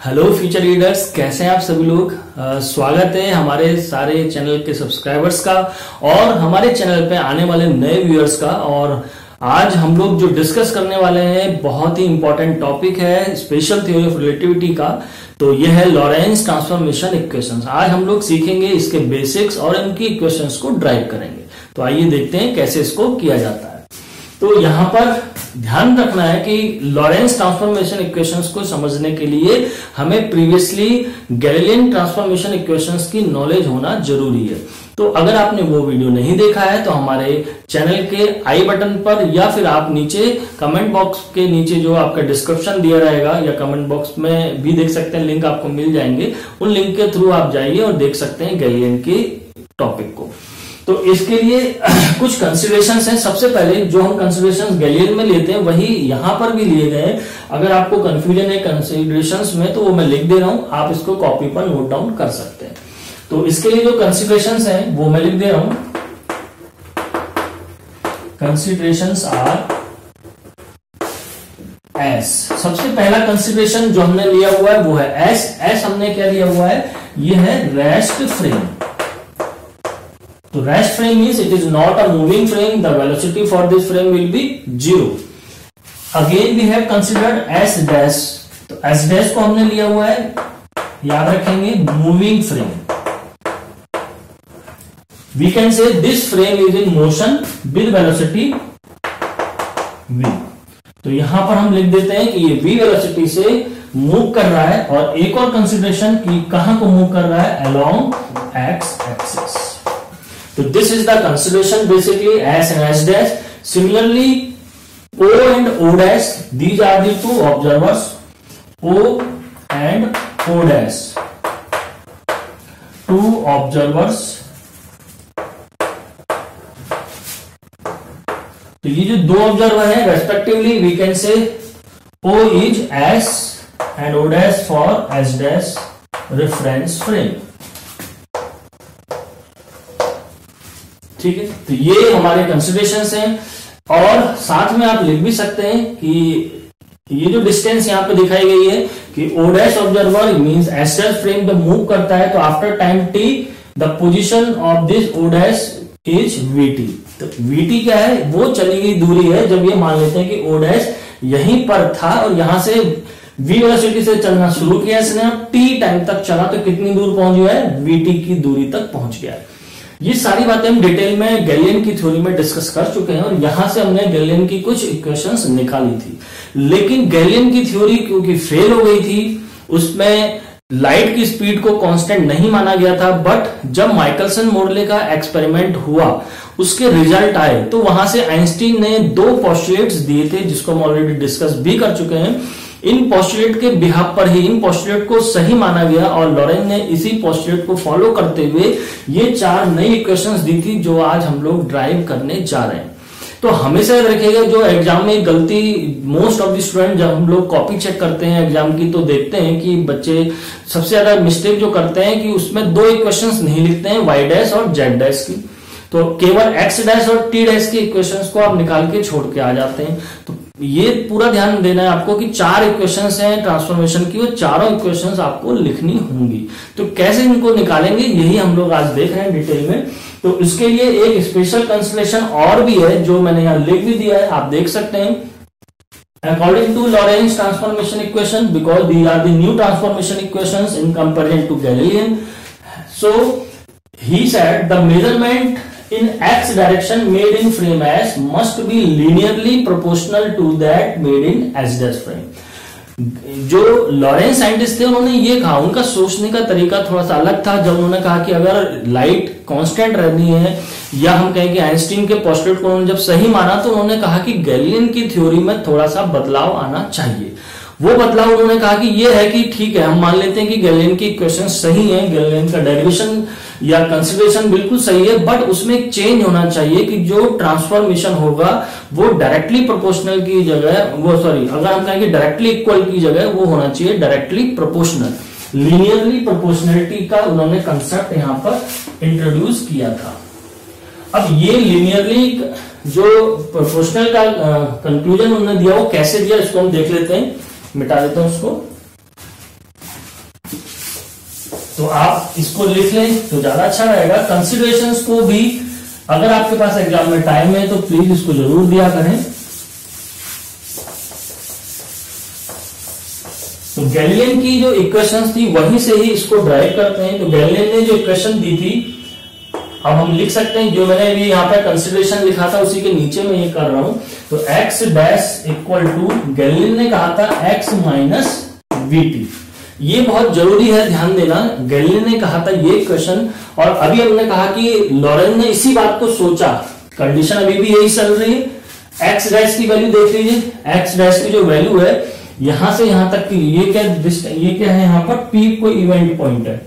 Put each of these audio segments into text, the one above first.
Hello future leaders कैसे हैं आप सभी लोग? स्वागत है हमारे सारे चैनल के सब्सक्राइबर्स का और हमारे चैनल पे आने वाले नए व्यूअर्स का। और आज हम लोग जो डिस्कस करने वाले हैं, बहुत ही इंपॉर्टेंट टॉपिक है स्पेशल थ्योरी ऑफ़ रिलेटिविटी का। तो यह है लॉरेंस ट्रांसफॉर्मेशन इक्वेशंस आज हम लोग सीखेंगे इसके बेसिक्स और इनकी इक्वेशंस को ड्राइव करेंगे। तो आइए देखते हैं कैसे इसको किया जाता है। तो यहाँ पर ध्यान रखना है कि लॉरेंस ट्रांसफॉर्मेशन इक्वेशंस को समझने के लिए हमें प्रीवियसली गैलीलियन ट्रांसफॉर्मेशन इक्वेशंस की नॉलेज होना ज़रूरी है। तो अगर आपने वो वीडियो नहीं देखा है तो हमारे चैनल के आई बटन पर या फिर आप नीचे कमेंट बॉक्स के नीचे जो आपका डिस्क्रिप्शन दिया रहेगा, या कमेंट बॉक्स में भी देख सकते हैं लिंक आपको मिल जाएँगे। उन लिंक के थ्रू आप जाइए और देख सकते हैं गैलियन के टॉपिक को। तो इसके लिए कुछ कंसिडरेशन हैं। सबसे पहले जो हम कंसिडरेशन गैलियन में लेते हैं, वही यहाँ पर भी लिए गए अगर आपको कंफ्यूजन है कंसिडरेशन में तो वो मैं लिख दे रहा हूँ। आप इसको कॉपी पर नोट डाउन कर सकते हैं। तो इसके लिए जो कंसिडरेशन हैं, वो मैं लिख दे रहा हूँ। कंसिडरेशन आर एस सबसे पहला कंसिडरेशन जो हमने लिया हुआ है, वो है एस एस हमने क्या लिया हुआ है? ये है रेस्ट फ्रेम तो rest frame means it is not a moving frame the velocity for this frame will be zero again we have considered S dash तो एस डैश को हमने लिया हुआ है। याद रखेंगे moving frame we can say this frame is in motion with velocity v. तो यहाँ पर हम लिख देते हैं कि ये v वेलोसिटी से मूव कर रहा है और एक और कंसिडरेशन कि कहाँ को मूव कर रहा है? अलोंग x एक्सिस तो this is the consideration basically S and S dash similarly O and O dash these are the two observers O and O dash two observers तो ये जो दो ऑब्जर्वर है respectively we can say O is S and O dash for S dash reference frame ठीक है? तो ये हमारे कंसिडरेशन हैं। और साथ में आप लिख भी सकते हैं कि ये जो डिस्टेंस यहाँ पे दिखाई गई है कि O dash observer means S dash frame जब मूव करता है तो after time T the position of this O dash is V T तो वीटी क्या है? वो चली गई दूरी है, जब ये मान लेते हैं कि ओ डैश यहीं पर था और यहाँ से वी वेलोसिटी से चलना शुरू किया इसने। अब टी टाइम तक चला तो कितनी दूर पहुँच गया है? वीटी की दूरी तक पहुँच गया है। ये सारी बातें हम डिटेल में गैलियन की थ्योरी में डिस्कस कर चुके हैं और यहाँ से हमने गैलियन की कुछ इक्वेशंस निकाली थी। लेकिन गैलियन की थ्योरी क्योंकि फेल हो गई थी, उसमें लाइट की स्पीड को कांस्टेंट नहीं माना गया था, बट जब माइकलसन मोडले का एक्सपेरिमेंट हुआ, उसके रिज़ल्ट आए तो वहाँ से आइंस्टीन ने दो पॉस्टुलेट्स दिए थे, जिसको हम ऑलरेडी डिस्कस भी कर चुके हैं। इन पॉस्टुलेट के बिहाफ पर ही, इन पॉस्टुलेट को सही माना गया और लॉरेन ने इसी पॉस्टुलेट को फॉलो करते हुए ये चार नई इक्वेशंस दी थी जो आज हम लोग ड्राइव करने जा रहे हैं। तो हमेशा याद रखिएगा, जो एग्ज़ाम में गलती मोस्ट ऑफ़ द स्टूडेंट जब हम लोग कॉपी चेक करते हैं एग्ज़ाम की तो देखते हैं कि बच्चे सबसे ज़्यादा मिस्टेक जो करते हैं कि उसमें दो इक्वेशंस नहीं लिखते हैं वाई डैश और जेड डैश की। तो केवल एक्स डैश और टी डैश की इक्वेशंस को आप निकाल के छोड़ के आ जाते हैं। तो ये पूरा ध्यान देना है आपको कि चार इक्वेशंस हैं ट्रांसफॉर्मेशन की वो चारों इक्वेशंस आपको लिखनी होंगी तो कैसे इनको निकालेंगे यही हम लोग आज देख रहे हैं डिटेल में तो इसके लिए एक स्पेशल कंसलेशन और भी है जो मैंने यहाँ लिख भी दिया है आप देख सकते हैं according to Lorentz transformation equation because these are the new transformation equations in comparison to Galilean so he said the measurement in x direction, made in frame s must be linearly proportional to that made in s dash frame. जो Lorentz scientist थे, उन्होंने ये कहा, उनका सोचने का तरीका थोड़ा सा अलग था, जब उन्होंने कहा कि अगर लाइट कांस्टेंट रहनी है, या हम कहें कि आइंस्टीन के पोस्टलेट को उन्होंने जब सही माना तो उन्होंने कहा कि गैलियन की थ्योरी में थोड़ा सा बदलाव आना चाहिए। वो बदलाव उन्होंने कहा कि ये है कि ठीक है, हम मान लेते हैं कि गैलियन की क्वेश्चन सही है गैलियन का डेरिवेशन या कंसिडरेशन बिल्कुल सही है बट उसमें एक चेंज होना चाहिए कि जो ट्रांसफॉर्मेशन होगा, वो डायरेक्टली प्रोपोर्शनल की जगह, वो सॉरी अगर हम कहें कि डायरेक्टली इक्वल की जगह, वो होना चाहिए डायरेक्टली प्रोपोर्शनल लिनियरली प्रोपोर्शनलिटी का उन्होंने कंसेप्ट यहाँ पर इंट्रोड्यूस किया था. अब ये लिनियरली जो प्रोपोर्शनल का कंक्लूजन उन्होंने दिया, वो कैसे दिया, इसको हम देख लेते हैं. मिटा देता हूँ उसको. तो आप इसको लिख लें तो ज़्यादा अच्छा रहेगा। कंसिडरेशन को भी अगर आपके पास एग्ज़ाम में टाइम है तो प्लीज़ इसको ज़रूर दिया करें। तो गैलियन की जो इक्वेशन थी, वहीं से ही इसको ड्राइव करते हैं। तो गैलियन ने जो इक्वेशन दी थी, अब हम लिख सकते हैं, जो मैंने अभी यहाँ पे कंसिडरेशन लिखा था, उसी के नीचे में ये कर रहा हूँ। तो x dash equal to Galilean ने कहा था x माइनस वी टी ये बहुत ज़रूरी है ध्यान देना। गैलियन ने कहा था ये क्वेश्चन और अभी हमने कहा कि लॉरेन ने इसी बात को सोचा। कंडीशन अभी भी यही चल रही है। एक्स डैश की वैल्यू देख लीजिए। एक्स डैश की जो वैल्यू है, यहाँ से यहाँ तक की, ये क्या ये क्या है यहाँ पर? पी को इवेंट पॉइंट है।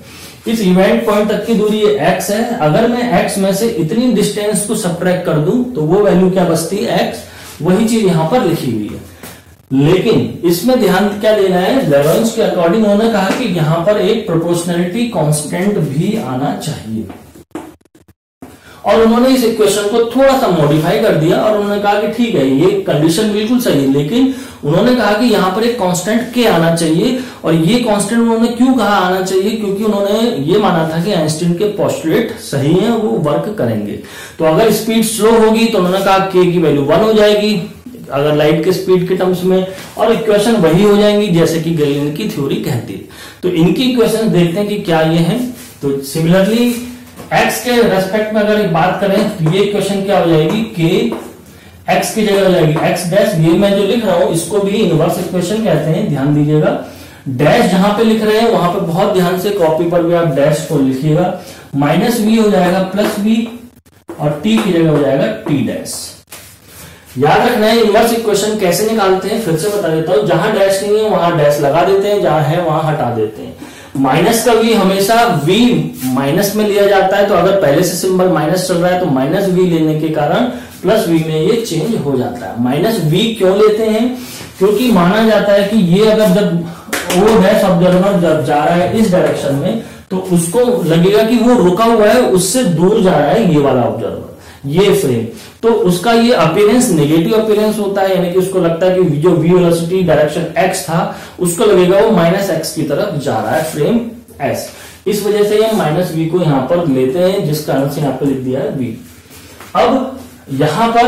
इस इवेंट पॉइंट तक की दूरी एक्स है। अगर मैं एक्स में से इतनी डिस्टेंस को सब्ट्रैक्ट कर दूँ तो वो वैल्यू क्या बचती है? एक्स वही चीज़ यहाँ पर लिखी हुई है। लेकिन इसमें ध्यान क्या देना है? लेवल्स के अकॉर्डिंग उन्होंने कहा कि यहाँ पर एक प्रोपोर्शनलिटी कांस्टेंट भी आना चाहिए। और उन्होंने इस इक्वेशन को थोड़ा सा मॉडिफाई कर दिया और उन्होंने कहा कि ठीक है, ये कंडीशन बिल्कुल सही है, लेकिन उन्होंने कहा कि यहाँ पर एक कांस्टेंट के आना चाहिए। और ये कांस्टेंट उन्होंने क्यों कहा आना चाहिए? क्योंकि उन्होंने ये माना था कि आइंस्टीन के पोस्टुलेट सही है, वो वर्क करेंगे। तो अगर स्पीड स्लो होगी तो उन्होंने कहा के की वैल्यू वन हो जाएगी। अगर लाइट के स्पीड के टर्म्स में, और इक्वेशन वही हो जाएँगी जैसे कि गैलीलियन की थ्योरी कहती है। तो इनकी इक्वेशन देखते हैं कि क्या ये है। तो सिमिलरली एक्स के रेस्पेक्ट में अगर बात करें तो ये इक्वेशन क्या हो जाएगी? के एक्स की जगह हो जाएगी। एक्स डैश ये मैं जो लिख रहा हूँ, इसको भी इनवर्स इक्वेशन कहते हैं। ध्यान दीजिएगा। डैश जहाँ पे लिख रहे हैं, वहाँ पे बहुत ध्यान से कॉपी पर भी आप डैश को लिखिएगा। माइनस वी हो जाएगा प्लस वी और टी की जगह हो जाएगा टी डैश याद रखना है इनवर्स इक्वेशन कैसे निकालते हैं, फिर से बता देता हूँ। जहाँ डैश नहीं है, वहाँ डैश लगा देते हैं, जहाँ है, वहाँ हटा देते हैं। माइनस का वी हमेशा वी माइनस में लिया जाता है तो अगर पहले से सिंबल माइनस चल रहा है तो माइनस वी लेने के कारण प्लस वी में ये चेंज हो जाता है। माइनस वी क्यों लेते हैं? क्योंकि माना जाता है कि ये अगर जब ओ डैश ऑब्जर्वर जब जा रहा है इस डायरेक्शन में तो उसको लगेगा कि वो रुका हुआ है, उससे दूर जा रहा है ये वाला ऑब्जर्वर ये फ्रेम तो उसका ये अपीयरेंस नेगेटिव अपीयरेंस होता है, यानी कि उसको लगता है कि जो वी वेलोसिटी डायरेक्शन एक्स था, उसको लगेगा वो माइनस एक्स की तरफ़ जा रहा है फ्रेम एस इस वजह से हम माइनस वी को यहाँ पर लेते हैं, जिस कारण से यहाँ पर लिख दिया है वी अब यहाँ पर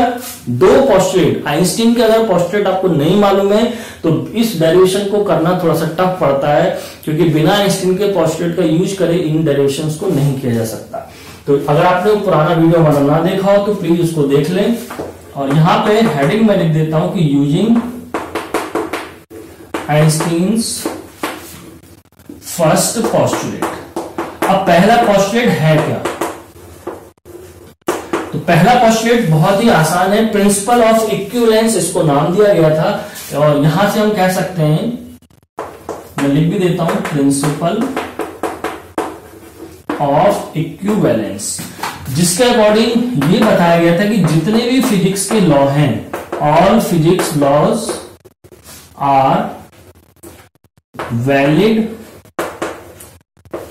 दो पोस्टरेट आइंस्टीन के अगर पोस्टरेट आपको नहीं मालूम है तो इस डेरिवेशन को करना थोड़ा सा टफ पड़ता है, क्योंकि बिना आइंस्टीन के पोस्टरेट का यूज़ करे इन डेरिवेशन को नहीं किया जा सकता। तो अगर आपने पुराना वीडियो हमारा ना देखा हो तो प्लीज़ उसको देख लें। और यहाँ पे हेडिंग में लिख देता हूँ कि यूजिंग आइंस्टीन्स फ़र्स्ट पॉस्टुलेट अब पहला पॉस्टुलेट है क्या? तो पहला पॉस्टुलेट बहुत ही आसान है। प्रिंसिपल ऑफ़ इक्विवेलेंस इसको नाम दिया गया था। और यहाँ से हम कह सकते हैं, मैं लिख भी देता हूँ प्रिंसिपल ऑफ़ इक्विवेलेंस जिसके अकॉर्डिंग ये बताया गया था कि जितने भी फिजिक्स के लॉ हैं all physics laws are valid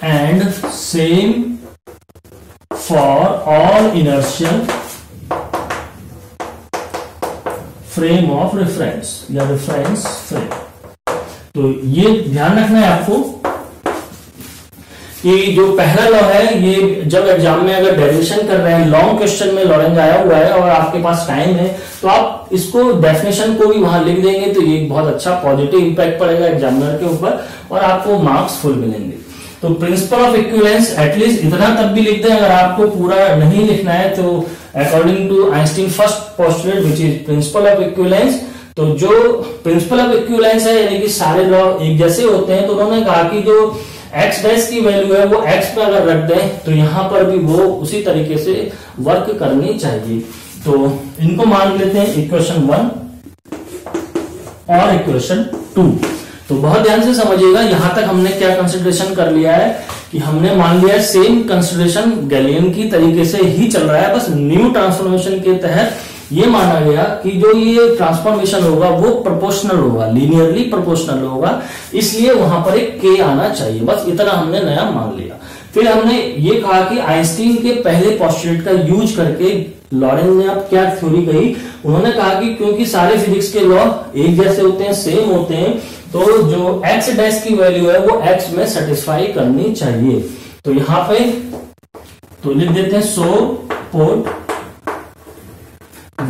and same for all inertial frame of reference या रेफरेंस फ्रेम तो ये ध्यान रखना है आपको कि जो पहला लॉ है, ये जब एग्ज़ाम में अगर डेरिवेशन कर रहे हैं लॉन्ग क्वेश्चन में लॉरेंज आया हुआ है और आपके पास टाइम है तो आप इसको डेफिनेशन को भी वहाँ लिख देंगे तो ये बहुत अच्छा पॉजिटिव इंपैक्ट पड़ेगा एग्जामिनर के ऊपर और आपको मार्क्स फुल मिलेंगे। तो प्रिंसिपल ऑफ़ इक्विवेलेंस एटलीस्ट इतना तब भी लिख दें, अगर आपको पूरा नहीं लिखना है तो according to Einstein first postulate which is principle of equivalence तो जो प्रिंसिपल ऑफ़ इक्विवेलेंस है, यानी कि सारे लॉ एक जैसे होते हैं तो उन्होंने कहा कि जो एक्स डैश की वैल्यू है, वो एक्स पे अगर रख दें तो यहाँ पर भी वो उसी तरीके से वर्क करनी चाहिए। तो इनको मान लेते हैं इक्वेशन वन और इक्वेशन टू तो बहुत ध्यान से समझिएगा, यहाँ तक हमने क्या कंसिडरेशन कर लिया है कि हमने मान लिया है सेम कंसिडरेशन गैलियन की तरीके से ही चल रहा है, बस न्यू ट्रांसफॉर्मेशन के तहत ये माना गया कि जो ये ट्रांसफॉर्मेशन होगा, वो प्रोपोर्शनल होगा लीनियरली प्रोपोर्शनल होगा, इसलिए वहाँ पर एक के आना चाहिए। बस इतना हमने नया मान लिया। फिर हमने ये कहा कि आइंस्टीन के पहले पॉस्टुलेट का यूज़ करके लॉरेंस ने अब क्या थ्योरी कही उन्होंने कहा कि क्योंकि सारे फिजिक्स के लॉ एक जैसे होते हैं सेम होते हैं तो जो एक्स डैश की वैल्यू है, वो एक्स में सेटिस्फाई करनी चाहिए। तो यहाँ पे तो लिख देते हैं so put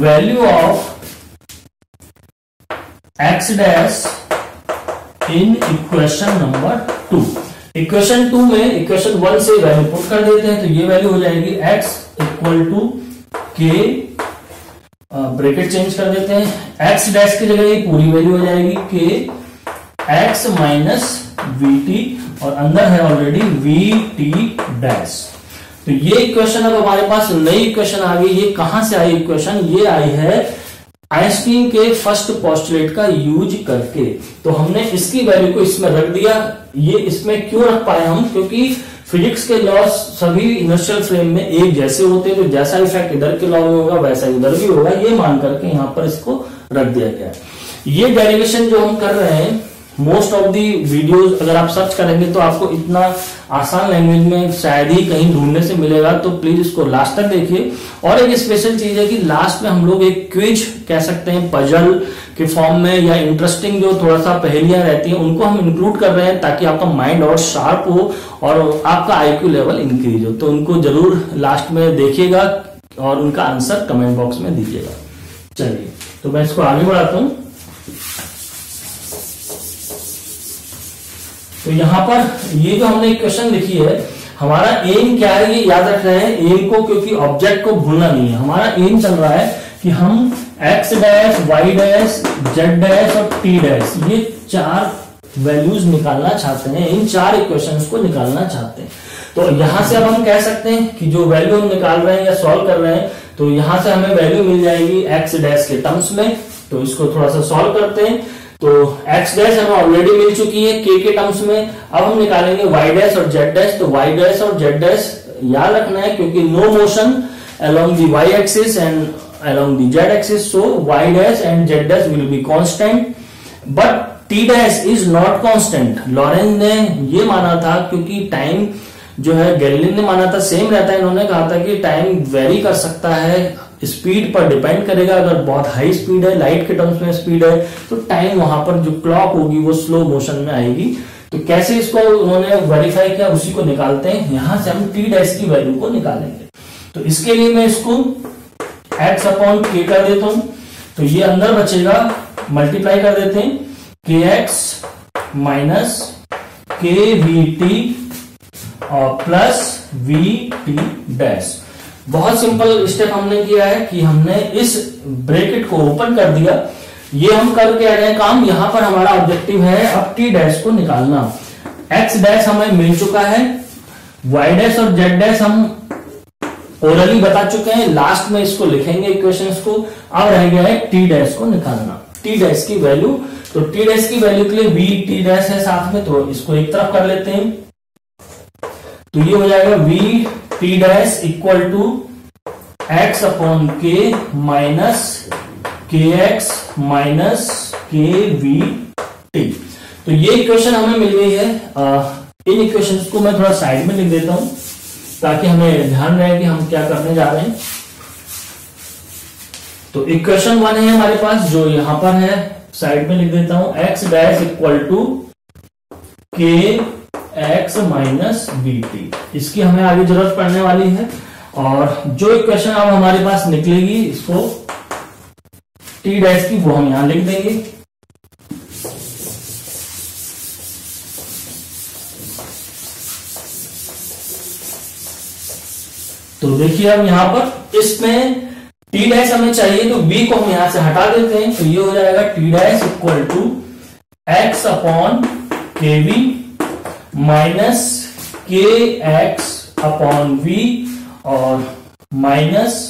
value of X dash in equation number two equation two में इक्वेशन वन से वैल्यू पुट कर देते हैं तो ये वैल्यू हो जाएगी X equal to K bracket change कर देते हैं। एक्स डैश की जगह ये पूरी वैल्यू हो जाएगी के एक्स माइनस वी टी और अंदर है ऑलरेडी वी टी डैश तो ये इक्वेशन अब हमारे पास नई इक्वेशन आ गई, ये कहाँ से आई इक्वेशन ये आई है आइंस्टीन के फ़र्स्ट पॉस्टुलेट का यूज़ करके। तो हमने इसकी वैल्यू को इसमें रख दिया। ये इसमें क्यों रख पाए हम? क्योंकि फिजिक्स के लॉ सभी इनर्शियल फ्रेम में एक जैसे होते हैं तो जैसा इफ़ेक्ट इधर के लॉ में होगा, वैसा इधर भी होगा। ये मान करके यहाँ पर इसको रख दिया गया। ये डेरिवेशन जो हम कर रहे हैं मोस्ट ऑफ़ दी वीडियोस अगर आप सर्च करेंगे तो आपको इतना आसान लैंग्वेज में शायद ही कहीं ढूँढने से मिलेगा तो प्लीज़ इसको लास्ट तक देखिए। और एक स्पेशल चीज़ है कि लास्ट में हम लोग एक क्विज कह सकते हैं पजल के फॉर्म में या इंटरेस्टिंग जो थोड़ा सा पहेलियाँ रहती हैं, उनको हम इंक्लूड कर रहे हैं ताकि आपका माइंड और शार्प हो और आपका आईक्यू लेवल इंक्रीज हो। तो उनको ज़रूर लास्ट में देखिएगा और उनका आंसर कमेंट बॉक्स में दीजिएगा। चलिए तो मैं इसको आगे बढ़ाता हूँ। तो यहाँ पर ये जो हमने क्वेश्चन लिखी है, हमारा एम क्या है ये याद रख रहे हैं एम को क्योंकि ऑब्जेक्ट को भूलना नहीं है। हमारा एम चल रहा है कि हम X dash Y dash Z dash और टी डैश ये चार वैल्यूज़ निकालना चाहते हैं, इन चार इक्वेशंस को निकालना चाहते हैं। तो यहाँ से अब हम कह सकते हैं कि जो वैल्यू हम निकाल रहे हैं या सॉल्व कर रहे हैं तो यहाँ से हमें वैल्यू मिल जाएगी एक्स डैश के टर्म्स में। तो इसको थोड़ा सा सॉल्व करते हैं। तो एक्स डैश हमें ऑलरेडी मिल चुकी है के के टर्म्स में। अब हम निकालेंगे वाई डैश और जेड डैश तो वाई डैश और जेड डैश याद रखना है, क्योंकि no motion along the y axis and along the z axis, so y dash and z dash will be constant. But t dash is not constant. Lorentz ने ये माना था, क्योंकि टाइम जो है गैलिलिन ने माना था सेम रहता है। इन्होंने कहा था कि टाइम वेरी कर सकता है। स्पीड पर डिपेंड करेगा। अगर बहुत हाई स्पीड है, लाइट के टर्म्स में स्पीड है तो टाइम वहाँ पर जो क्लॉक होगी वो स्लो मोशन में आएगी। तो कैसे इसको उन्होंने वेरीफाई किया, उसी को निकालते हैं। यहाँ से हम टी डैश की वैल्यू को निकालेंगे। तो इसके लिए मैं इसको एक्स अपॉन के कर देता हूँ। तो ये अंदर बचेगा मल्टीप्लाई कर देते हैं। K X minus K V T और प्लस वी टी डैश बहुत सिंपल स्टेप हमने किया है कि हमने इस ब्रेकेट को ओपन कर दिया। ये हम करके आ रहे काम। यहाँ पर हमारा ऑब्जेक्टिव है अब टी डैश को निकालना। एक्स डैश हमें मिल चुका है। वाई डैश और जेड डैश हम ओरली बता चुके हैं। लास्ट में इसको लिखेंगे इक्वेशंस को। अब रह गया है टी डैश को निकालना। टी डैश की वैल्यू तो टी डैश की वैल्यू के लिए वी टी डैश है साथ में तो इसको एक तरफ़ कर लेते हैं। तो ये हो जाएगा V T dash equal to X upon K minus K X minus K V T तो ये इक्वेशन हमें मिल गई है। आ, इन इक्वेशन को मैं थोड़ा साइड में लिख देता हूँ ताकि हमें ध्यान रहे कि हम क्या करने जा रहे हैं। तो इक्वेशन वन है हमारे पास जो यहाँ पर है साइड में लिख देता हूँ। X dash equal to K X minus B T इसकी हमें आगे ज़रूरत पड़ने वाली है। और जो इक्वेशन अब हमारे पास निकलेगी, इसको टी डैश की, वो हम यहाँ लिख देंगे। तो देखिए अब यहाँ पर इसमें टी डैश हमें चाहिए तो बी को हम यहाँ से हटा देते हैं तो ये हो जाएगा T dash equal to X upon K V minus K X upon V और माइनस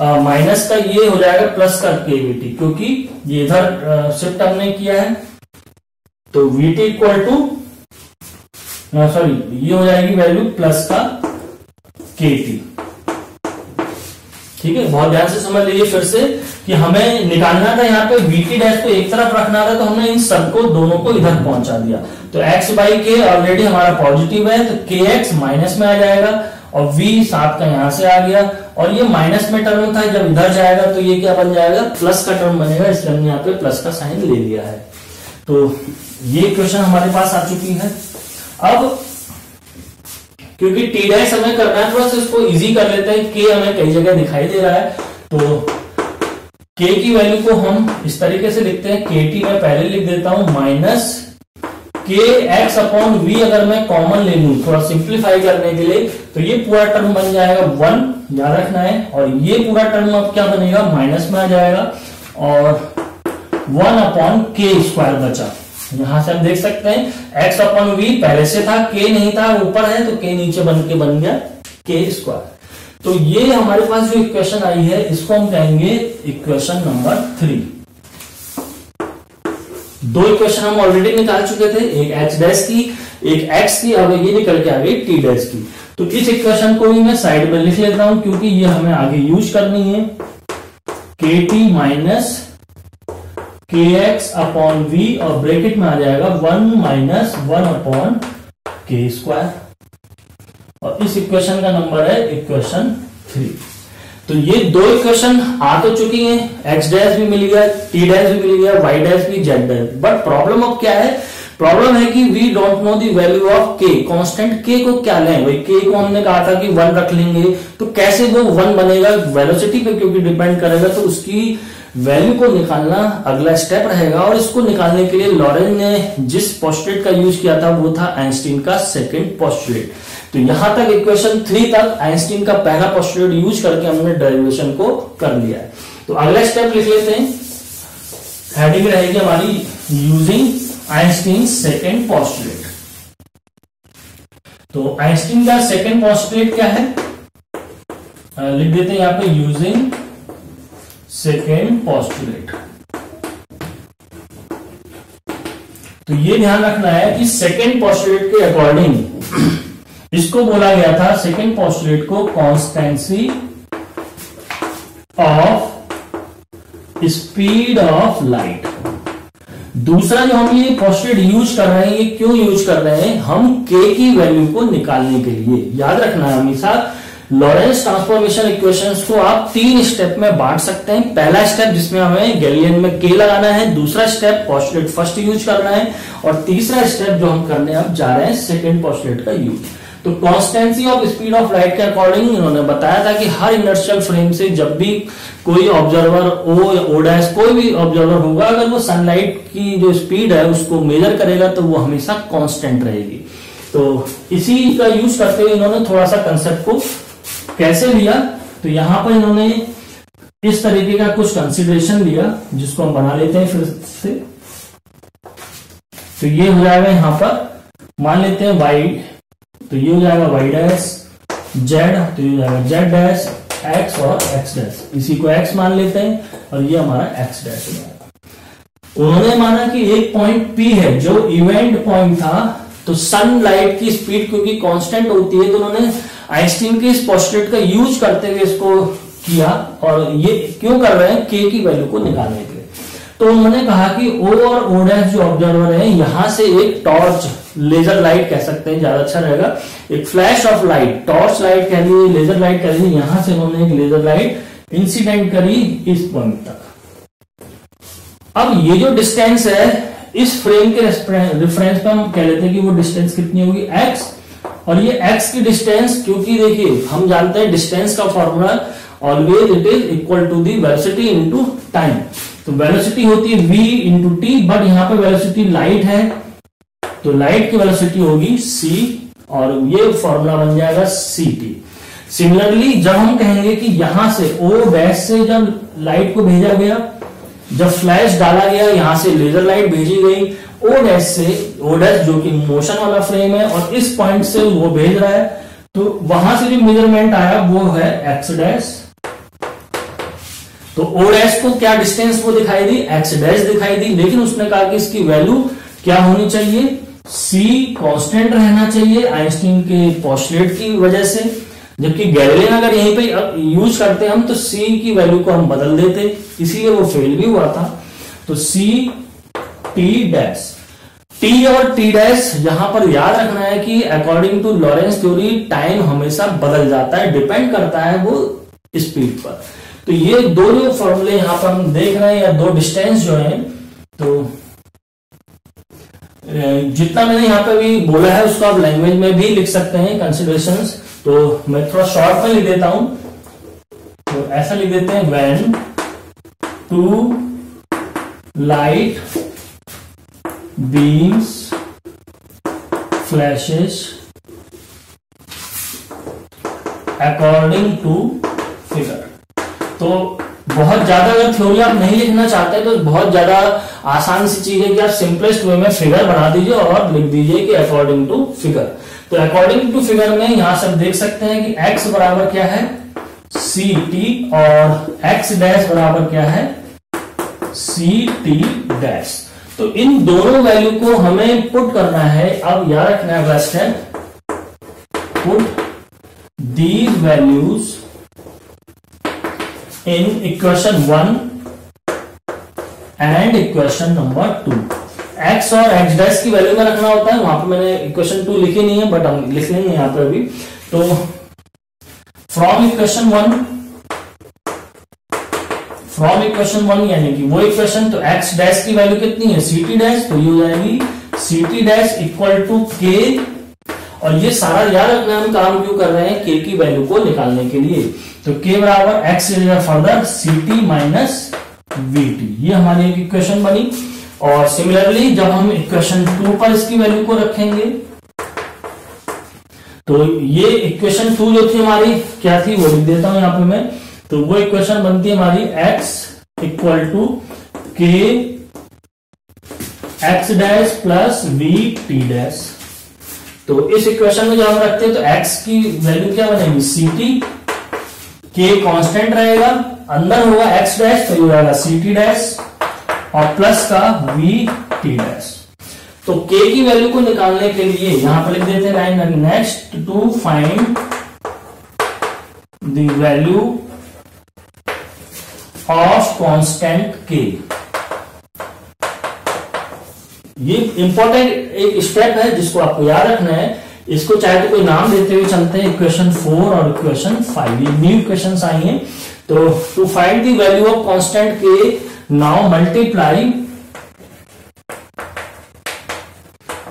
माइनस का ये हो जाएगा प्लस का के वी टी, क्योंकि ये इधर शिफ्ट हमने किया है। तो V T equal to sorry ये हो जाएगी वैल्यू प्लस का के टी ठीक है? बहुत ध्यान से समझ लीजिए फिर से कि हमें निकालना था यहाँ पे वीटी डैश को एक तरफ़ रखना था तो हमने इन सबको, दोनों को इधर पहुँचा दिया। तो एक्स बाई के ऑलरेडी हमारा पॉजिटिव है तो के एक्स माइनस में आ जाएगा और v सात का यहाँ से आ गया। और ये माइनस में टर्म था, जब इधर जाएगा तो ये क्या बन जाएगा? प्लस का टर्म बनेगा, इसलिए हमने यहाँ पे प्लस का साइन ले लिया है। तो ये क्वेश्चन हमारे पास आ चुकी है। अब, क्योंकि टी डैश हमें करना है, थोड़ा सा इसको इजी कर लेते हैं। के हमें कई जगह दिखाई दे रहा है। तो के की वैल्यू को हम इस तरीके से लिखते हैं। के टी मैं पहले लिख देता हूँ माइनस के एक्स अपॉन वी अगर मैं कॉमन ले लू, थोड़ा सिंप्लीफाई करने के लिए तो ये पूरा टर्म बन जाएगा वन याद रखना है, और ये पूरा टर्म अब क्या बनेगा? माइनस में आ जाएगा, और वन अपॉन के स्क्वायर बचा। यहाँ से हम देख सकते हैं एक्स अपॉन वी पहले से था के नहीं था, ऊपर है तो के नीचे बन के बन गया के स्क्वायर तो ये हमारे पास जो इक्वेशन आई है, इसको हम कहेंगे इक्वेशन नंबर थ्री दो इक्वेशन हम ऑलरेडी निकाल चुके थे, एक एच डैश की, एक एक्स की, अब ये निकल के आ गई टी डैश की। तो इस इक्वेशन को भी मैं साइड में लिख लेता हूँ, क्योंकि ये हमें आगे यूज़ करनी है। K T minus K X upon V और ब्रेकेट में आ जाएगा one minus one upon K square और इस इक्वेशन का नंबर है इक्वेशन थ्री तो ये दो इक्वेशन आ तो चुकी हैं एक्स डैश भी मिल गया टी डैश भी मिल गया वाई डैश भी जेड डैश बट प्रॉब्लम अब क्या है? प्रॉब्लम है कि we don't know the value of K constant K को क्या लें? भाई के को हमने कहा था कि वन रख लेंगे। तो कैसे वो वन बनेगा वेलोसिटी पे? क्योंकि डिपेंड करेगा तो उसकी वैल्यू को निकालना अगला स्टेप रहेगा। और इसको निकालने के लिए लॉरेंस ने जिस पोस्टुलेट का यूज़ किया था, वो था आइंस्टीन का सेकेंड पोस्टुलेट तो यहाँ तक इक्वेशन थ्री तक आइंस्टीन का पहला पोस्टुलेट यूज़ करके हमने डेरिवेशन को कर लिया है। तो अगला स्टेप लिख लेते हैं। हेडिंग रहेगी हमारी यूजिंग आइंस्टीन सेकेंड पोस्टुलेट तो आइंस्टीन का सेकेंड पोस्टुलेट क्या है? लिख देते हैं यहाँ पे यूजिंग सेकेंड पोस्टुलेट तो ये ध्यान रखना है कि सेकेंड पोस्टुलेट के अकॉर्डिंग इसको बोला गया था सेकेंड पोस्टुलेट को constancy of speed of light दूसरा जो हम ये पोस्टुलेट यूज़ कर रहे हैं, ये क्यों यूज़ कर रहे हैं? हम के की वैल्यू को निकालने के लिए। याद रखना है हमेशा लॉरेंस ट्रांसफॉर्मेशन इक्वेशंस को आप तीन स्टेप में बांट सकते हैं। पहला स्टेप जिसमें हमें गैलियन में के लगाना है, दूसरा स्टेप पोस्टुलेट फ़र्स्ट यूज़ करना है, और तीसरा स्टेप जो हम करने अब जा रहे हैं सेकेंड पोस्टुलेट का यूज़ तो constancy of speed of light के अकॉर्डिंग इन्होंने बताया था कि हर इंडस्ट्रियल फ्रेम से जब भी कोई ऑब्जर्वर ओ या ओडैस कोई भी ऑब्जर्वर होगा, अगर वो सनलाइट की जो स्पीड है उसको मेजर करेगा तो वो हमेशा कांस्टेंट रहेगी। तो इसी का यूज़ करते हुए इन्होंने थोड़ा सा कंसेप्ट को कैसे लिया? तो यहाँ पर इन्होंने इस तरीके का कुछ कंसिडरेशन लिया, जिसको हम बना लेते हैं फिर से। तो ये हो जाएगा यहाँ पर। मान लेते हैं वाई तो ये हो जाएगा वाई डैश जेड तो ये हो जाएगा जेड डैश एक्स और एक्स डैश इसी को एक्स मान लेते हैं और ये हमारा एक्स डैश हो जाएगा। उन्होंने माना कि एक पॉइंट पी है, जो इवेंट पॉइंट था तो सनलाइट की स्पीड क्योंकि कांस्टेंट होती है तो उन्होंने आइंस्टीन के इस पोस्टलेट का यूज़ करते हुए इसको किया और ये क्यों कर रहे हैं? के की वैल्यू को निकालने के लिए। तो उन्होंने कहा कि ओ और ओ जो ऑब्जर्वर है, यहाँ से एक टॉर्च लेजर लाइट कह सकते हैं, ज़्यादा अच्छा रहेगा। एक flash of light torch light कह लीजिए लेजर लाइट कह लीजिए यहाँ से उन्होंने एक लेजर लाइट इंसिडेंट करी इस पॉइंट तक। अब ये जो डिस्टेंस है, इस फ्रेम के रेफरेंस पे हम कह लेते हैं कि वो डिस्टेंस कितनी होगी? एक्स और ये एक्स की डिस्टेंस क्योंकि देखिए, हम जानते हैं डिस्टेंस का formula always it is equal to the velocity into time तो वेलोसिटी होती है v इंटू टी बट यहाँ पे वेलोसिटी लाइट है। तो लाइट की वेलोसिटी होगी c और ये फॉर्मूला बन जाएगा सी टी सिमिलरली जब हम कहेंगे कि यहाँ से ओ डैश से जब लाइट को भेजा गया, जब फ्लैश डाला गया, यहाँ से लेजर लाइट भेजी गई ओ डैश से ओ डैश जो कि मोशन वाला फ्रेम है और इस पॉइंट से वो भेज रहा है तो वहाँ से जो मेज़रमेंट आया, वो है एक्स डैश तो ओ डैश को क्या डिस्टेंस वो दिखाई दी? एक्स डैश दिखाई दी, लेकिन उसने कहा कि इसकी वैल्यू क्या होनी चाहिए? सी कांस्टेंट रहना चाहिए आइंस्टीन के पोस्टलेट की वजह से। जबकि गैलिलियन अगर यहीं पे यूज़ करते हम तो सी की वैल्यू को हम बदल देते। इसीलिए वो फेल भी हुआ था। तो सी टी डैश टी और टी डैश यहाँ पर याद रखना है कि according to Lorentz theory time हमेशा बदल जाता है डिपेंड करता है वो स्पीड पर। तो ये दो जो फॉर्मूले यहाँ पर हम देख रहे हैं या दो डिस्टेंस जो है तो जितना मैंने यहाँ पे भी बोला है, उसको आप लैंग्वेज में भी लिख सकते हैं कंसिडरेशन तो मैं थोड़ा शॉर्ट में लिख देता हूँ। तो ऐसा लिख देते हैं when two light beams flashes according to figure तो बहुत ज़्यादा अगर थ्योरी आप नहीं लिखना चाहते तो बहुत ज़्यादा आसान सी चीज़ है कि आप सिंपलेस्ट वे में फिगर बना दीजिए और लिख दीजिए कि अकॉर्डिंग टू फिगर तो अकॉर्डिंग टू फिगर में यहाँ से देख सकते हैं कि x बराबर क्या है? सी टी और x डैश बराबर क्या है? सी टी डैश तो इन दोनों वैल्यू को हमें पुट करना है। अब याद रखना है है put these values in equation one and equation number two X और एक्स डैश की वैल्यू में रखना होता है, वहाँ पे मैंने इक्वेशन टू लिखी नहीं है बट हम लिख लेंगे यहाँ पर अभी तो from equation one from equation one यानी कि वो इक्वेशन तो एक्स डैश की वैल्यू कितनी है? सी टी डैश तो ये हो जाएगी C T dash equal to K और ये सारा याद रखना हम काम क्यों कर रहे हैं? के की वैल्यू को निकालने के लिए। तो के बराबर X is further C T minus V T ये हमारी एक इक्वेशन बनी। और सिमिलरली जब हम इक्वेशन टू पर इसकी वैल्यू को रखेंगे तो ये इक्वेशन टू जो थी हमारी, क्या थी? वो लिख देता हूँ यहाँ पे मैं। तो वो इक्वेशन बनती है हमारी X equal to K X dash plus V T dash तो इस इक्वेशन में जब हम रखते हैं तो x की वैल्यू क्या बनेगी? सी टी के कॉन्स्टेंट रहेगा। अंदर होगा x डैश तो ये रहेगा सी टी डैश और प्लस का वी टी डैश तो k की वैल्यू को निकालने के लिए यहाँ पर लिख देते हैं line next to find the value of constant k. ये इंपॉर्टेंट एक स्टेप है जिसको आपको याद रखना है। इसको चाहे तो कोई नाम देते हुए चलते हैं। इक्वेशन फोर और इक्वेशन फाइव ये न्यू इक्वेशन आई हैं। तो to find the value of constant K now multiply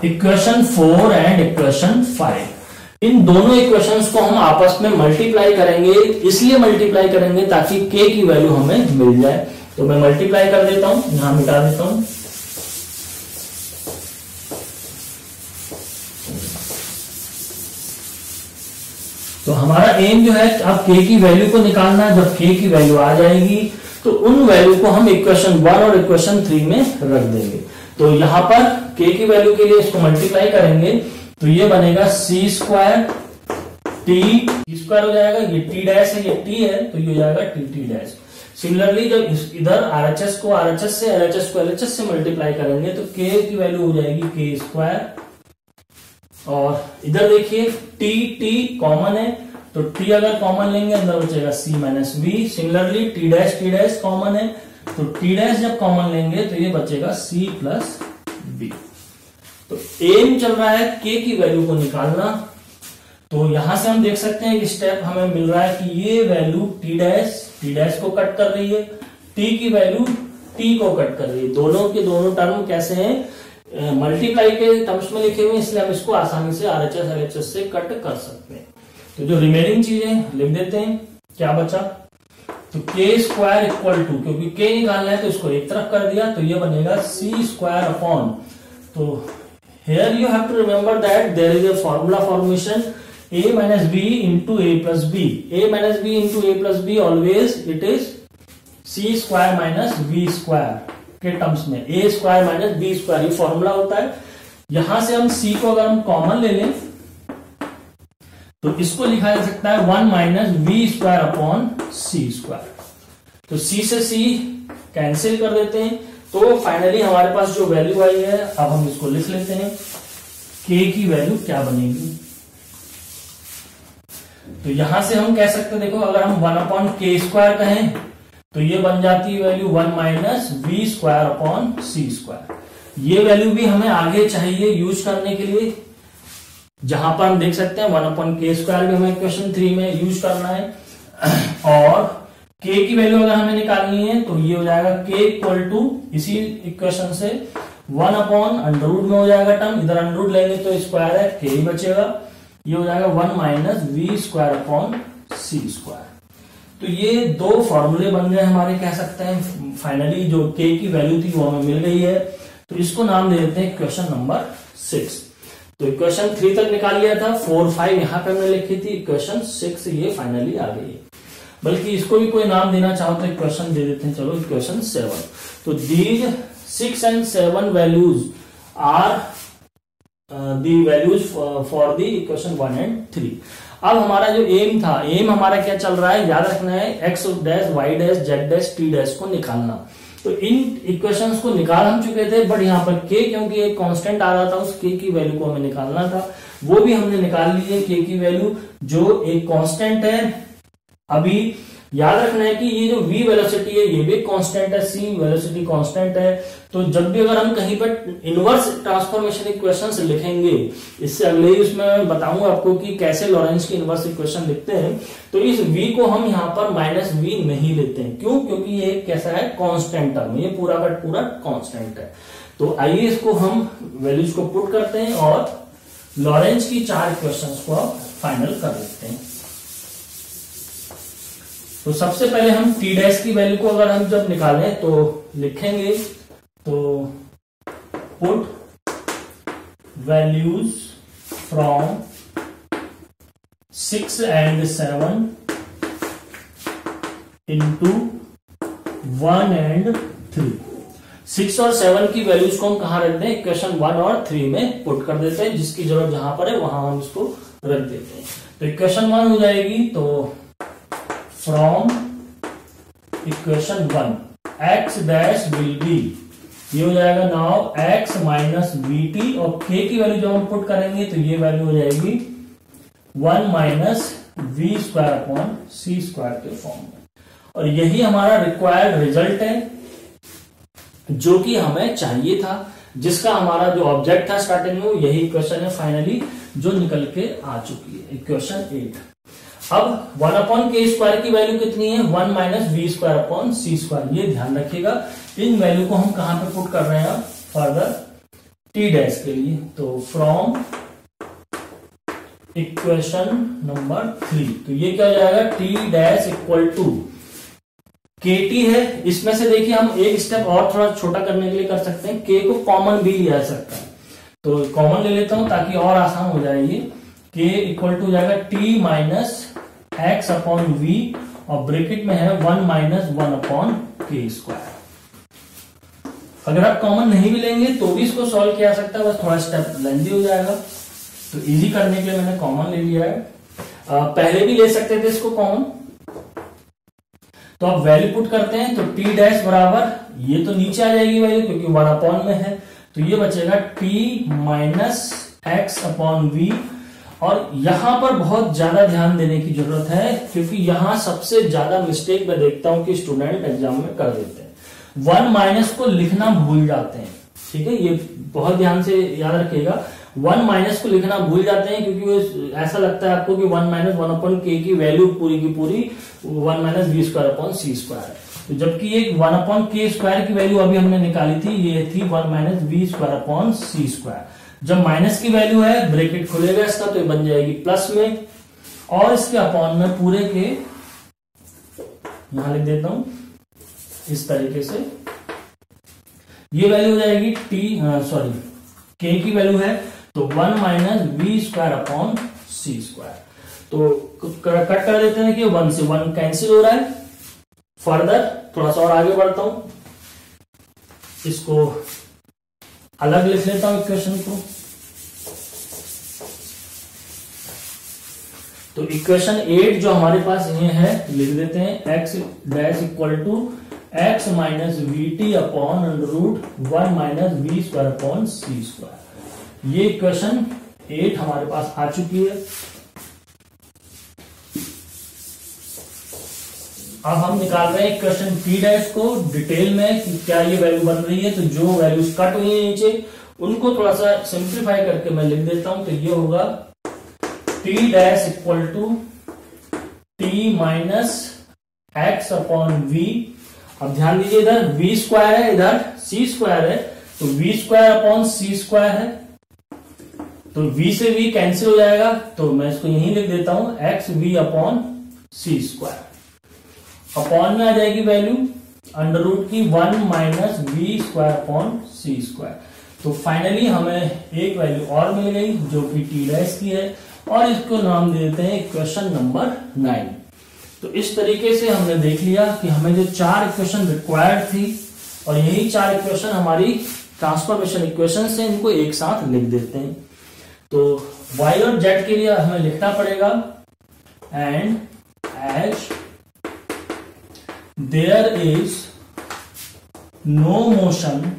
equation four and equation five इन दोनों इक्वेशंस को हम आपस में मल्टीप्लाई करेंगे, इसलिए मल्टीप्लाई करेंगे ताकि के की वैल्यू हमें मिल जाए। तो मैं मल्टीप्लाई कर देता हूँ, यहाँ मिटा देता हूँ। तो हमारा एम जो है, अब के की वैल्यू को निकालना है। जब के की वैल्यू आ जाएगी तो उन वैल्यू को हम इक्वेशन वन और इक्वेशन थ्री में रख देंगे। तो यहाँ पर के की वैल्यू के लिए इसको मल्टीप्लाई करेंगे तो ये बनेगा सी स्क्वायर टी स्क्वायर हो जाएगा। ये टी डैश है, ये टी है तो ये हो जाएगा टी टी डैश सिमिलरली जब इधर आरएचएस को आरएचएस से एलएचएस को एलएचएस से मल्टीप्लाई करेंगे तो के की वैल्यू हो जाएगी के स्क्वायर और इधर देखिए टी टी कॉमन है तो टी अगर कॉमन लेंगे, अंदर बचेगा C minus B similarly T dash T dash common है तो टी डैश जब कॉमन लेंगे तो ये बचेगा सी प्लस बी तो एम चल रहा है के की वैल्यू को निकालना। तो यहाँ से हम देख सकते हैं कि स्टेप हमें मिल रहा है कि ये value T dash T dash को कट कर रही है। टी की वैल्यू टी को कट कर रही है। दोनों के दोनों टर्म कैसे हैं? मल्टीप्लाई के टर्म्स में लिखे हुए इसलिए हम इसको आसानी से R H S L H S से कट कर सकते हैं। तो जो रिमेनिंग चीज़ें लिख देते हैं, क्या बचा? तो के स्क्वायर इक्वल टू क्योंकि के निकालना है तो इसको एक तरफ़ कर दिया तो ये बनेगा सी स्क्वायर अपॉन तो here you have to remember that there is a formula formation a minus b into a plus b a minus b into a plus b always it is c square minus b square के terms में a square minus b square ये formula होता है। यहाँ से हम सी को अगर हम कॉमन ले लें तो इसको लिखा जा सकता है one minus b square upon c square तो सी से सी कैंसिल कर देते हैं। तो फाइनली हमारे पास जो वैल्यू आई है, अब हम इसको लिख लेते हैं। के की वैल्यू क्या बनेगी? तो यहाँ से हम कह सकते हैं, देखो, अगर हम वन अपॉन के स्क्वायर कहें तो ये बन जाती है value one minus v square upon c square ये वैल्यू भी हमें आगे चाहिए यूज़ करने के लिए। जहाँ पर हम देख सकते हैं वन अपॉन के स्क्वायर भी हमें क्वेश्चन थ्री में यूज़ करना है। और के की वैल्यू अगर हमें निकालनी है तो ये हो जाएगा के इक्वल टू इसी इक्वेशन से वन अपॉन अंडरवुड में हो जाएगा टर्म इधर अंडरवुड लेंगे तो स्क्वायर है के ही बचेगा। ये हो जाएगा one minus v square upon c square तो ये दो फॉर्मूले बन गए हमारे, कह सकते हैं। फाइनली जो के की वैल्यू थी, वो हमें मिल गई है। तो इसको नाम दे देते हैं क्वेश्चन नंबर सिक्स तो इक्वेशन थ्री तक निकाल लिया था फोर फाइव यहाँ पे हमने लिखी थी। इक्वेशन सिक्स ये फाइनली आ गई है। बल्कि इसको भी कोई नाम देना चाहो तो इक्वेशन दे देते हैं। चलो इक्वेशन सेवन तो these six and seven values are the values for the equation one and three अब हमारा जो एम था एम हमारा क्या चल रहा है? याद रखना है x dash y dash z dash t dash को निकालना। तो इन इक्वेशंस को निकाल हम चुके थे बट यहाँ पर के क्योंकि एक कांस्टेंट आ रहा था, उस के की वैल्यू को हमें निकालना था। वो भी हमने निकाल ली है के की वैल्यू जो एक कांस्टेंट है, अभी याद रखना है कि ये जो v वेलोसिटी है, ये भी कांस्टेंट है, c वेलोसिटी कांस्टेंट है। तो जब भी अगर हम कहीं पर इनवर्स ट्रांसफॉर्मेशन इक्वेशन लिखेंगे, इससे अगले ही उसमें बताऊँगा आपको कि कैसे लॉरेंस की इनवर्स इक्वेशन लिखते हैं। तो इस v को हम यहाँ पर माइनस वी नहीं लेते हैं। क्यों? क्योंकि ये कैसा है? कॉन्स्टेंट टर्म ये पूरा का पूरा कॉन्स्टेंट है। तो आइए इसको हम वैल्यूज़ को पुट करते हैं और लॉरेंस की चार इक्वेशन को फाइनल कर लेते हैं। तो सबसे पहले हम टी डैश की वैल्यू को अगर हम जब निकालें तो लिखेंगे तो put values from six and seven into one and three six और सेवन की वैल्यूज़ को हम कहा रखते हैं इक्वेशन वन और थ्री में पुट कर देते हैं, जिसकी ज़रूरत जहाँ पर है, वहाँ हम इसको रख देते हैं। तो इक्वेशन वन हो जाएगी तो from equation one x dash will be ये हो जाएगा now x minus v t और के की वैल्यू जब हम पुट करेंगे तो ये वैल्यू हो जाएगी one minus v square upon c square के फॉर्म में। और यही हमारा रिक्वायर्ड रिज़ल्ट है, जो कि हमें चाहिए था, जिसका हमारा जो ऑब्जेक्ट था स्टार्टिंग में यही क्वेश्चन है फाइनली जो निकल के आ चुकी है। इक्वेशन एट अब वन अपॉन के स्क्वायर की वैल्यू कितनी है? One minus v square upon c square ये ध्यान रखिएगा, इन वैल्यू को हम कहाँ पे पुट कर रहे हैं फर्दर टी डैश के लिए। तो फ्रॉम इक्वेशन नंबर थ्री तो ये क्या हो जाएगा? T dash equal to k t है। इसमें से देखिए हम एक स्टेप और थोड़ा छोटा करने के लिए कर सकते हैं। के को कॉमन भी लिया जा सकता है। तो कॉमन ले लेता हूँ ताकि और आसान हो जाए ये। के इक्वल टू जाएगा t minus x upon v और ब्रेकेट में है one minus one upon k square अगर आप कॉमन नहीं भी लेंगे तो भी इसको सॉल्व किया सकता है बस थोड़ा स्टेप लेंदी हो जाएगा। तो इजी करने के लिए मैंने कॉमन ले लिया है। आ, पहले भी ले सकते थे इसको कॉमन तो आप वैल्यू पुट करते हैं तो टी डैश बराबर ये तो नीचे आ जाएगी वैल्यू क्योंकि वन अपॉन में है। तो ये बचेगा t minus x upon v और यहाँ पर बहुत ज़्यादा ध्यान देने की ज़रूरत है, क्योंकि यहाँ सबसे ज़्यादा मिस्टेक मैं देखता हूँ कि स्टूडेंट एग्ज़ाम में कर देते हैं। वन माइनस को लिखना भूल जाते हैं। ठीक है? ये बहुत ध्यान से याद रखिएगा। वन माइनस को लिखना भूल जाते हैं, क्योंकि ऐसा लगता है आपको कि one minus one upon k की वैल्यू पूरी की पूरी one minus v square upon c square है। तो जबकि एक वन अपॉन के स्क्वायर की वैल्यू अभी हमने निकाली थी, ये थी one minus v square upon c square जब माइनस की वैल्यू है ब्रेकेट खुलेगा इसका तो ये बन जाएगी प्लस में। और इसके अपॉन में पूरे के, यहाँ लिख देता हूँ, इस तरीके से। ये वैल्यू हो जाएगी टी सॉरी के की वैल्यू है तो one minus v square upon c square तो कट कर देते हैं कि वन से वन कैंसिल हो रहा है। फर्दर थोड़ा सा और आगे बढ़ता हूँ। इसको अलग लिख लेता हूँ इक्वेशन को। तो इक्वेशन एट जो हमारे पास ये है, लिख देते हैं x dash equal to x minus v t upon under root one minus v square upon c square ये इक्वेशन एट हमारे पास आ चुकी है। अब हम निकाल रहे हैं क्वेश्चन पी डैश को डिटेल में कि क्या ये वैल्यू बन रही है तो जो वैल्यूज़ कट हुई है नीचे, उनको थोड़ा सा सिंप्लीफाई करके मैं लिख देता हूँ तो ये होगा t dash equal to t minus x upon v अब ध्यान दीजिए इधर वी स्क्वायर है, इधर सी स्क्वायर है तो v square upon c square है। तो v से v कैंसिल हो जाएगा तो मैं इसको यहीं लिख देता हूँ x v upon c square upon में आ जाएगी वैल्यू अंडर रूट की one minus b square upon c square. तो फाइनली हमें एक वैल्यू और मिल गई जो कि टी डैश की है और इसको नाम दे देते हैं क्वेश्चन नंबर नाइन तो इस तरीके से हमने देख लिया कि हमें जो चार इक्वेशन रिक्वायर्ड थी और यही चार इक्वेशन हमारी ट्रांसफॉर्मेशन इक्वेशन से इनको एक साथ लिख देते हैं। तो वाई और जेड के लिए हमें लिखना पड़ेगा and as there is no motion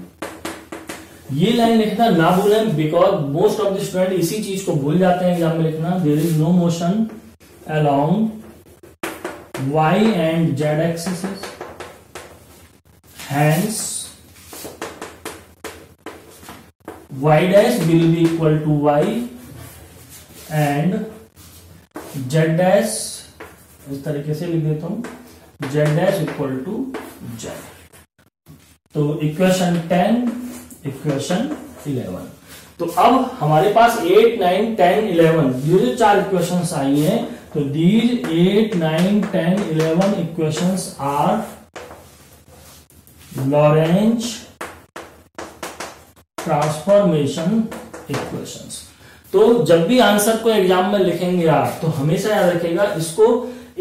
ये लाइन लिखना ना भूलें because most of the student इसी चीज़ को भूल जाते हैं एग्ज़ाम में लिखना। There is no motion along y and z axes hence, y dash will be equal to y and z dash इस तरीके से लिख देता हूँ। Z dash equal to z तो इक्वेशन टेन इक्वेशन इलेवन तो अब हमारे पास एट नाइन टेन इलेवन ये जो चार इक्वेशन आई हैं तो these eight nine ten eleven equations are Lorentz transformation equations तो जब भी आंसर को एग्ज़ाम में लिखेंगे आप तो हमेशा याद रखेगा इसको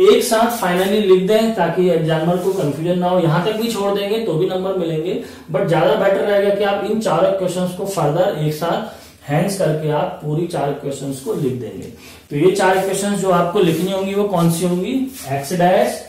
एक साथ फाइनली लिख दें ताकि एग्जामर को कंफ्यूजन ना हो। यहाँ तक भी छोड़ देंगे तो भी नंबर मिलेंगे। बट ज़्यादा बेटर रहेगा कि आप इन चारों क्वेश्चंस को फर्दर एक साथ हैंड्स करके आप पूरी चार क्वेश्चंस को लिख देंगे। तो ये चार क्वेश्चंस जो आपको लिखनी होंगी, वो कौन सी होंगी? X dash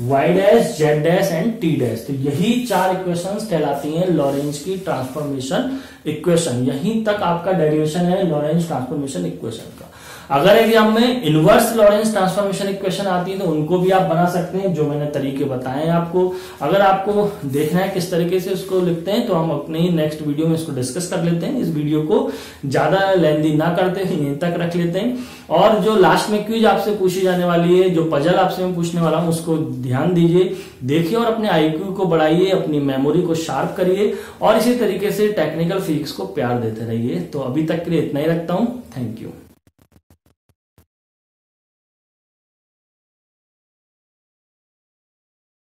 y dash z dash and t dash तो यही चार इक्वेशंस कहलाती हैं लॉरेंज की ट्रांसफॉर्मेशन इक्वेशन यहीं तक आपका डेरिवेशन है लॉरेंज ट्रांसफॉर्मेशन इक्वेशन का। अगर एग्ज़ाम में इनवर्स लॉरेंस ट्रांसफॉर्मेशन इक्वेशन आती है तो उनको भी आप बना सकते हैं, जो मैंने तरीके बताए हैं आपको। अगर आपको देखना है किस तरीके से उसको लिखते हैं तो हम अपने ही नेक्स्ट वीडियो में इसको डिस्कस कर लेते हैं। इस वीडियो को ज़्यादा लेंदी ना करते यहीं तक रख लेते हैं। और जो लास्ट में क्यूज आपसे पूछी जाने वाली है, जो पजल आपसे मैं पूछने वाला हूँ, उसको ध्यान दीजिए। देखिए और अपने आईक्यू को बढ़ाइए, अपनी मेमोरी को शार्प करिए और इसी तरीके से टेक्निकल फिजिक्स को प्यार देते रहिए। तो अभी तक के लिए इतना ही रखता हूँ। Thank you